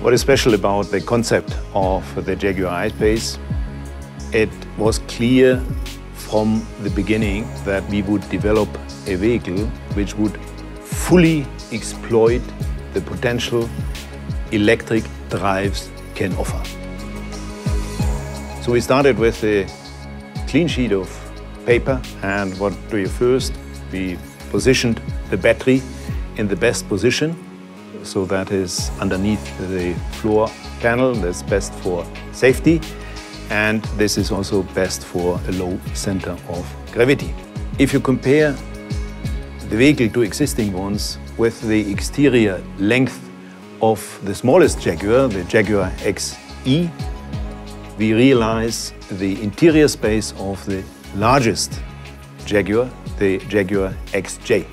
What is special about the concept of the Jaguar I-Pace? It was clear from the beginning that we would develop a vehicle which would fully exploit the potential electric drives can offer. So we started with a clean sheet of paper and what do you first? We positioned the battery in the best position so that is underneath the floor panel. That's best for safety and this is also best for a low center of gravity. If you compare the vehicle to existing ones with the exterior length of the smallest Jaguar, the Jaguar XE, we realize the interior space of the largest Jaguar, the Jaguar XJ.